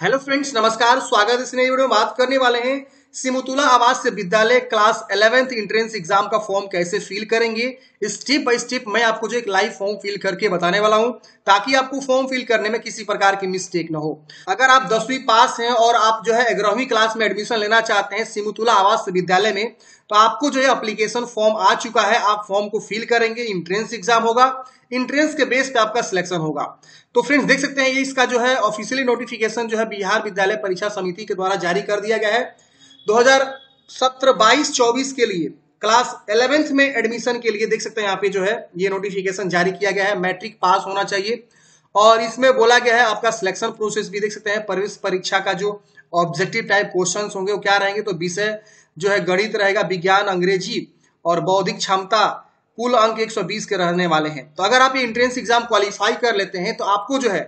Hello friends नमस्कार स्वागत है इस नई वीडियो में बात करने वाले हैं। सिमुतुला आवास विद्यालय क्लास 11th इंट्रेंस एग्ज़ाम का फॉर्म कैसे फिल करेंगे? स्टेप बाय स्टेप मैं आपको जो एक लाइव फॉर्म फिल करके बताने वाला हूँ, ताकि आपको फॉर्म फिल करने में किसी प्रकार की मिस्टेक ना हो। अगर आप दसवीं पास हैं और आप जो है ग्यारहवीं क्लास में एडमिशन लेना चाहते हैं सिमुतुला आवास विद्यालय में तो आपको जो है अप्लीकेशन फॉर्म आ चुका है। आप फॉर्म को फिल करेंगे इंट्रेंस एग्ज़ाम होगा। इंट्रेंस के बेस पे आपका सिलेक्शन होगा। तो फ्रेंड्स देख सकते हैं ये इसका जो है ऑफिशियली नोटिफिकेशन जो है बिहार विद्यालय परीक्षा समिति के द्वारा जारी कर दिया गया है। 2017 22 24 के लिए, क्लास 11th में एडमिशन के लिए देख सकते हैं यहाँ पे जो है, ये नोटिफिकेशन जारी किया गया है मैट्रिक पास होना चाहिए। और इसमें बोला गया है, आपका सिलेक्शन प्रोसेस भी देख सकते हैं, प्रवेश परीक्षा का जो ऑब्जेक्टिव टाइप क्वेश्चन होंगे, वो क्या रहेंगे? तो विषय जो है गणित रहेगा, विज्ञान, अंग्रेज़ी और बौद्धिक क्षमता, कुल अंक 120 के रहने वाले हैं। तो अगर आप ये इंट्रेंस एग्ज़ाम क्वालिफाई कर लेते हैं तो आपको जो है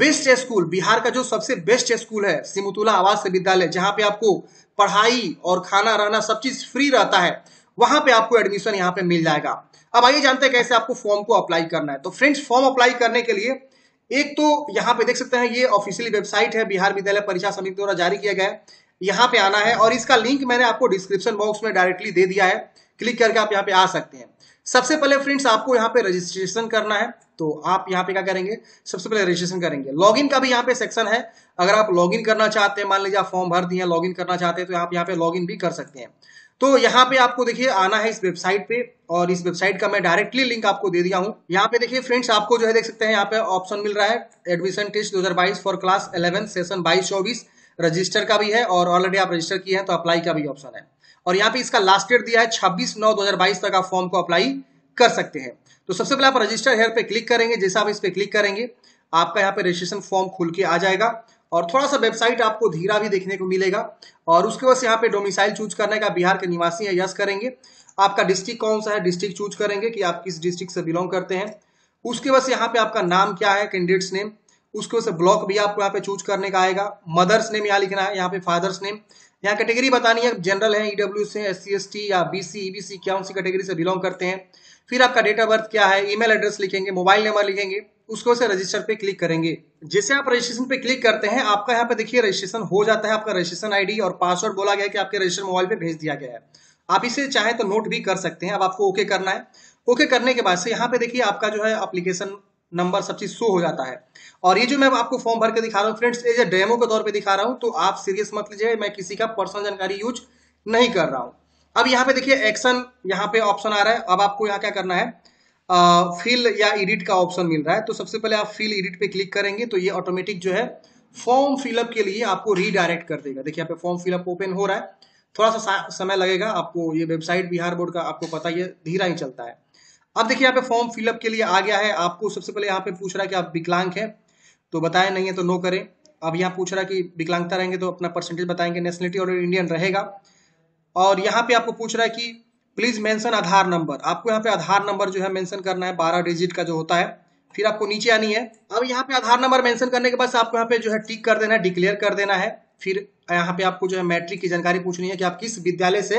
बेस्ट स्कूल, बिहार का जो सबसे बेस्ट स्कूल है, सिमुतुला आवास विद्यालय, जहाँ पे आपको पढ़ाई और खाना, रहना सब चीज़ फ्री रहता है, वहाँ पे आपको एडमिशन यहाँ पे मिल जाएगा। अब आइए जानते हैं कैसे आपको फॉर्म को अप्लाई करना है। तो फ्रेंड्स फॉर्म अप्लाई करने के लिए एक तो यहाँ पे देख सकते हैं, ये ऑफिशियली वेबसाइट है, बिहार विद्यालय परीक्षा समिति द्वारा जारी किया गया है। यहाँ पे आना है और इसका लिंक मैंने आपको डिस्क्रिप्शन बॉक्स में डायरेक्टली दे दिया है। क्लिक करके आप यहाँ पे आ सकते हैं। सबसे पहले फ्रेंड्स आपको यहाँ पे रजिस्ट्रेशन करना है। तो आप यहाँ पे क्या करेंगे? सबसे पहले रजिस्ट्रेशन करेंगे। लॉगिन का भी यहाँ पे सेक्शन है। अगर आप लॉगिन करना चाहते हैं, मान लीजिए आप फॉर्म भर दिए लॉगिन करना चाहते हैं तो आप यहाँ पे लॉगिन भी कर सकते हैं। तो यहाँ पे आपको देखिए, आना है इस वेबसाइट पे और इस वेबसाइट का मैं डायरेक्टली लिंक आपको दे दिया हूँ। यहाँ पे देखिए फ्रेंड्स आपको जो है देख सकते हैं, यहाँ पे ऑप्शन मिल रहा है। Admission test 2022 for class 11 session 22 24 register का भी है और ऑलरेडी आप रजिस्टर किए हैं तो अप्लाई का भी ऑप्शन है। और यहाँ पे इसका लास्ट डेट दिया है छब्बीस नौ दो तक आप फॉर्म को अप्लाई कर सकते हैं। तो सबसे पहले आप रजिस्टर हेयर पे क्लिक करेंगे, जैसा आप इस पे क्लिक करेंगे, आपका यहाँ पे रजिस्ट्रेशन फॉर्म खुल के आ जाएगा और थोड़ा सा वेबसाइट आपको धीरा भी देखने को मिलेगा और उसके बाद यहाँ पे डोमिसाइल चूज़ करने का बिहार के निवासी है यस करेंगे। आपका डिस्ट्रिक्ट कौन सा है डिस्ट्रिक्ट चूज़ करेंगे कि आप किस डिस्ट्रिक्ट से बिलोंग करते हैं। उसके बाद यहाँ पे आपका नाम क्या है कैंडिडेट्स नेम उसके वजह से ब्लॉक भी आपको यहाँ पे चूज़ करने का आएगा। मदर्स नेम यहाँ लिखना है, यहाँ पे फादर्स नेम यहाँ कैटेगरी बतानी है जनरल है ईडब्ल्यू से एस सी या बीसी ईबीसी क्या सी कैटेगरी से बिलोंग करते हैं। फिर आपका डेट ऑफ़ बर्थ क्या है ईमेल एड्रेस लिखेंगे मोबाइल नंबर लिखेंगे, उसको से रजिस्टर पे क्लिक करेंगे। जैसे आप रजिस्ट्रेशन पे क्लिक करते हैं, आपका यहाँ पे देखिए रजिस्ट्रेशन हो जाता है, आपका रजिस्ट्रेशन आईडी और पासवर्ड बोला गया कि आपके रजिस्टर मोबाइल पे भेज दिया गया है। आप इसे चाहे तो नोट भी कर सकते हैं, अब आपको ओके करना है। ओके करने के बाद से यहाँ पे देखिए आपका जो है अप्लीकेशन नंबर सब चीज़ शो हो जाता है। और ये जो मैं आपको फॉर्म भर के दिखा रहा हूँ फ्रेंड्स ये डेमो के तौर पे दिखा रहा हूँ तो आप सीरियस मत लीजिए, मैं किसी का पर्सनल जानकारी यूज़ नहीं कर रहा हूँ। अब यहाँ पे देखिए एक्शन यहाँ पे ऑप्शन आ रहा है। अब आपको यहाँ क्या करना है? फिल या एडिट का ऑप्शन मिल रहा है। तो सबसे पहले आप फिल एडिट पे क्लिक करेंगे तो ये ऑटोमेटिक जो है फॉर्म फिलअप के लिए आपको रीडायरेक्ट कर देगा। देखिए, यहाँ पे फॉर्म फिलअप ओपन हो रहा है। थोड़ा सा समय लगेगा। आपको ये वेबसाइट बिहार बोर्ड का, आपको पता ही है, धीरा ही चलता है। अब देखिए यहाँ पे फॉर्म फिलअप के लिए आ गया है। आपको सबसे पहले यहाँ पे पूछ रहा है कि आप विकलांग है तो बताए, नहीं है तो नो करें। अब यहाँ पूछ रहा है कि विकलांगता रहेंगे तो अपना परसेंटेज बताएँगे। नेशनलिटी और इंडियन रहेगा। और यहाँ पे आपको पूछ रहा है कि प्लीज़ मेंशन आधार नंबर आपको यहाँ पे आधार नंबर जो है मेंशन करना है, बारह डिजिट का जो होता है, फिर आपको नीचे आनी है। अब यहाँ पे आधार नंबर मेंशन करने के बाद आपको यहाँ पे जो है टिक कर देना है डिक्लेयर कर देना है, फिर यहाँ पे आपको जो है मैट्रिक की जानकारी पूछनी है कि आप किस विद्यालय से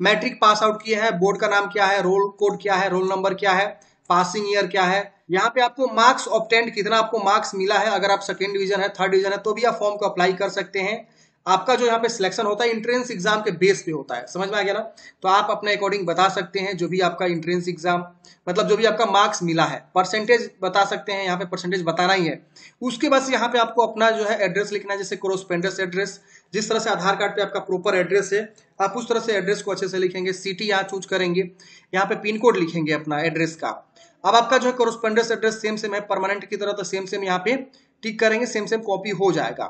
मैट्रिक पास आउट किए हैं, बोर्ड का नाम क्या है, रोल कोड क्या है, रोल नंबर क्या है, पासिंग ईयर क्या है। यहाँ पे आपको मार्क्स ऑप्टेंड कितना आपको मार्क्स मिला है, अगर आप सेकेंड डिवीज़न है, थर्ड डिवीज़न है तो भी आप फॉर्म को अप्लाई कर सकते हैं। आपका जो यहाँ पे सिलेक्शन होता है इंट्रेंस एग्ज़ाम के बेस पे होता है। समझ में आ गया ना? तो आप अपने अकॉर्डिंग बता सकते हैं जो भी आपका इंट्रेंस एग्ज़ाम मतलब जो भी आपका मार्क्स मिला है। परसेंटेज बता सकते हैं, यहाँ पे परसेंटेज बताना ही है। उसके बाद यहाँ पे आपको अपना जो है एड्रेस लिखना है, जैसे क्रोसपेंडस एड्रेस जिस तरह से आधार कार्ड पे आपका प्रॉपर एड्रेस है, आप उस तरह से एड्रेस को अच्छे से लिखेंगे सिटी यहाँ चूज़ करेंगे। यहाँ पे पिन कोड लिखेंगे अपना एड्रेस का। अब आपका जो है कोरोस्पेंडेंस एड्रेस सेम सेम है परमानेंट की तरह तो सेम सेम यहाँ पे टिक करेंगे सेम सेम कॉपी हो जाएगा।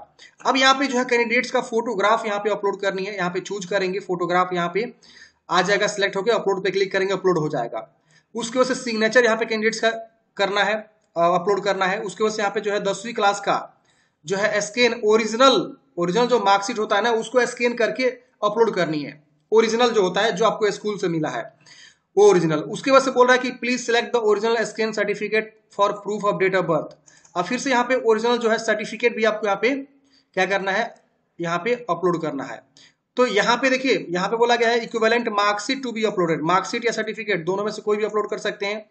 अब यहाँ पे जो है कैंडिडेट्स का फोटोग्राफ यहाँ पे अपलोड करनी है, यहाँ पे चूज़ करेंगे फोटोग्राफ यहाँ पे, आ जाएगा सिलेक्ट होकर अपलोड पे क्लिक करेंगे अपलोड हो जाएगा। उसके वजह से सिग्नेचर यहाँ पे कैंडिडेट्स का करना है अपलोड करना है। उसके वजह से यहाँ पे जो है दसवीं क्लास का जो है स्कैन ओरिजिनल ओरिजिनल जो मार्कशीट होता है ना, उसको स्कैन करके अपलोड करनी है। ओरिजिनल जो होता है, जो आपको स्कूल से मिला है। वो ओरिजिनल उसके बाद से बोल रहा है कि please select the original scan certificate for proof of date of birth अब फिर से यहाँ पे ओरिजिनल जो है सर्टिफिकेट भी आपको यहाँ पे क्या करना है? यहाँ पे अपलोड करना है। तो यहाँ पे देखिए, यहाँ पे बोला गया है equivalent marksheet to be uploaded marksheet या सर्टिफिकेट दोनों में से कोई भी अपलोड कर सकते हैं।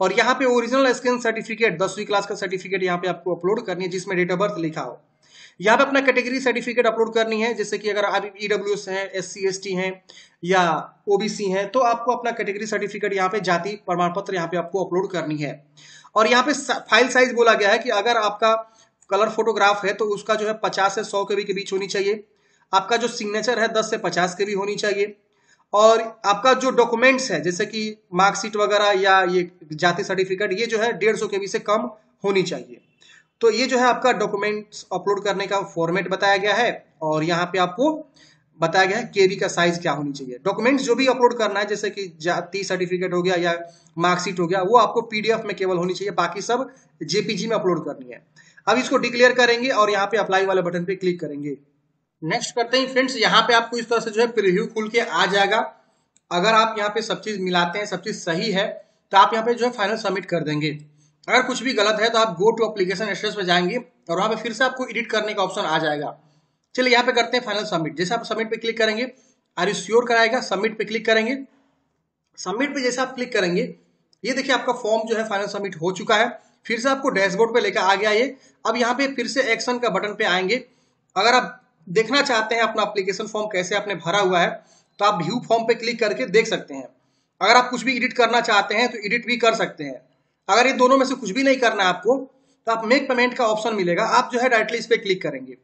और यहाँ पे ओरिजिनल स्कैन सर्टिफिकेट दसवीं क्लास का सर्टिफिकेट यहाँ पे आपको अपलोड करनी है, जिसमें डेट ऑफ़ बर्थ लिखा हो। यहाँ पे अपना कैटेगरी सर्टिफिकेट अपलोड करनी है, जैसे कि अगर आप ईडब्ल्यू e हैं एस सी एस टी हैं, या ओबीसी हैं तो आपको अपना कैटेगरी सर्टिफिकेट यहाँ पे जाति प्रमाण पत्र यहाँ पे आपको अपलोड करनी है। और यहाँ पे फ़ाइल साइज़ बोला गया है कि अगर आपका कलर फोटोग्राफ है तो उसका जो है पचास से सौ के भी के बीच होनी चाहिए। आपका जो सिग्नेचर है, दस से पचास के भी होनी चाहिए। और आपका जो डॉक्यूमेंट्स है, जैसे कि मार्कशीट वगैरह या ये जाति सर्टिफिकेट ये जो है डेढ़ सौ के बी से कम होनी चाहिए। तो ये जो है आपका डॉक्यूमेंट्स अपलोड करने का फॉर्मेट बताया गया है और यहाँ पे आपको बताया गया है केबी का साइज़ क्या होनी चाहिए। डॉक्यूमेंट्स जो भी अपलोड करना है, जैसे कि जाति सर्टिफिकेट हो गया या मार्कशीट हो गया, वो आपको पीडीएफ में केवल होनी चाहिए, बाकी सब जेपीजी में अपलोड करनी है। अब इसको डिक्लेयर करेंगे और यहाँ पे अप्लाई वाले बटन पे क्लिक करेंगे। नेक्स्ट करते हैं फ्रेंड्स यहाँ पे आपको इस तरह से जो है प्रीव्यू खुल के आ जाएगा। अगर आप यहाँ पे सब चीज़ मिलाते हैं, सब चीज़ सही है तो आप यहाँ पे जो है फाइनल सबमिट कर देंगे। अगर कुछ भी गलत है तो आप गो टू अप्लीकेशन एड्रेस पे जाएँगे और वहाँ पे फिर से आपको एडिट करने का ऑप्शन आ जाएगा। चलिए यहाँ पे करते हैं फाइनल सबमिट जैसे आप सबमिट पे क्लिक करेंगे आर यू श्योर कराएगा? सबमिट पे क्लिक करेंगे। सबमिट पे जैसे आप क्लिक करेंगे, ये देखिए आपका फॉर्म जो है फाइनल सबमिट हो चुका है। फिर से आपको डैशबोर्ड पे लेकर आ गया ये अब यहाँ पे फिर से एक्शन का बटन पे आएँगे। अगर आप देखना चाहते हैं अपना अप्लीकेशन फॉर्म कैसे आपने भरा हुआ है तो आप व्यू फॉर्म पे क्लिक करके देख सकते हैं। अगर आप कुछ भी एडिट करना चाहते हैं तो एडिट भी कर सकते हैं। अगर ये दोनों में से कुछ भी नहीं करना है आपको तो आप मेक पेमेंट का ऑप्शन मिलेगा। आप जो है डायरेक्टली इस पर क्लिक करेंगे।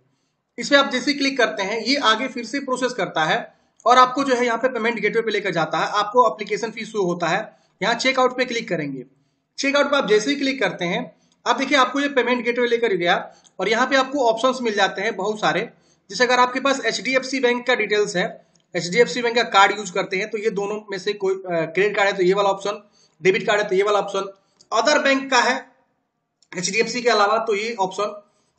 इस पर आप जैसे क्लिक करते हैं, ये आगे फिर से प्रोसेस करता है और आपको जो है यहाँ पे पेमेंट गेटवे पे लेकर जाता है। आपको अप्लीकेशन फ़ीस शो होता है। यहाँ चेकआउट पे क्लिक करेंगे। चेकआउट पे आप जैसे ही क्लिक करते हैं अब देखिए आपको ये पेमेंट गेटवे लेकर गया और यहाँ पे आपको ऑप्शंस मिल जाते हैं बहुत सारे। जैसे अगर आपके पास HDFC बैंक का डिटेल्स है HDFC बैंक का कार्ड यूज़ करते हैं तो ये दोनों में से कोई क्रेडिट कार्ड है तो ये वाला ऑप्शन डेबिट कार्ड है तो ये वाला ऑप्शन अदर बैंक का है एचडीएफसी के अलावा तो ये ऑप्शन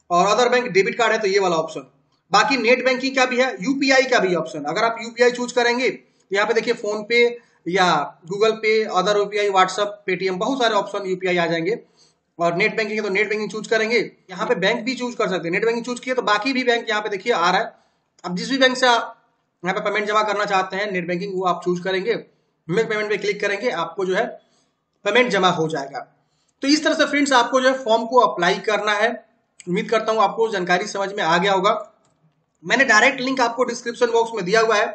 और अदर बैंक डेबिट कार्ड है तो ये वाला ऑप्शन बाकी नेट बैंकिंग का भी है यूपीआई का भी ऑप्शन अगर आप यूपीआई चूज़ करेंगे तो यहाँ पे देखिए फ़ोन पे या गूगल पे अदर यूपीआई व्हाट्सअप पेटीएम बहुत सारे ऑप्शन यूपीआई आ जाएँगे. और नेट बैंकिंग है तो नेट बैंकिंग चूज़ करेंगे. यहाँ पे बैंक भी चूज़ कर सकते हैं. नेट बैंकिंग चूज़ किए तो बाकी भी बैंक यहाँ पे देखिए आ रहा है. अब जिस भी बैंक से यहाँ पे पेमेंट जमा करना चाहते हैं नेट बैंकिंग वो आप चूज़ करेंगे. मेक पेमेंट पे क्लिक करेंगे, आपको जो है पेमेंट जमा हो जाएगा। तो इस तरह से फ्रेंड्स आपको जो है फॉर्म को अप्लाई करना है। उम्मीद करता हूँ आपको जानकारी समझ में आ गया होगा। मैंने डायरेक्ट लिंक आपको डिस्क्रिप्शन बॉक्स में दिया हुआ है।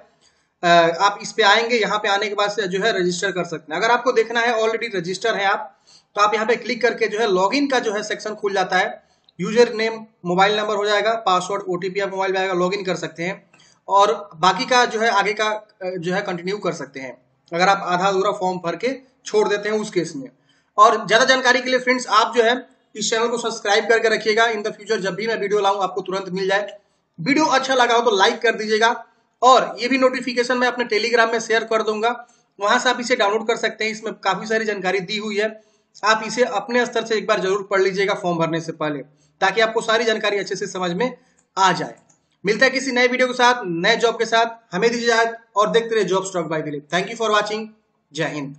आप इस पे आएँगे, यहाँ पे आने के बाद से जो है रजिस्टर कर सकते हैं। अगर आपको देखना है ऑलरेडी रजिस्टर है आप तो आप यहाँ पे क्लिक करके जो है लॉगिन का जो है सेक्शन खुल जाता है। यूज़र नेम मोबाइल नंबर हो जाएगा पासवर्ड ओटीपी आप मोबाइल में आएगा लॉगिन कर सकते हैं। और बाकी का जो है आगे का जो है कंटिन्यू कर सकते हैं। अगर आप आधा अधूरा फॉर्म भर के छोड़ देते हैं उस केस में। और ज़्यादा जानकारी के लिए फ्रेंड्स आप जो है, इस चैनल को सब्सक्राइब करके रखिएगा। इन द फ्यूचर जब भी मैं वीडियो लाऊं, आपको तुरंत मिल जाए। वीडियो अच्छा लगा हो तो लाइक कर दीजिएगा। और ये भी नोटिफिकेशन मैं अपने टेलीग्राम में शेयर कर दूँगा। वहाँ से आप इसे डाउनलोड कर सकते हैं। इसमें काफ़ी सारी जानकारी दी हुई है। आप इसे अपने स्तर से एक बार ज़रूर पढ़ लीजिएगा फॉर्म भरने से पहले, ताकि आपको सारी जानकारी अच्छे से समझ में आ जाए। मिलता है किसी नए वीडियो के साथ, नए जॉब के साथ। हमें दीजिए और देखते रहे job stock by Dilip thank you for watching जय हिंद।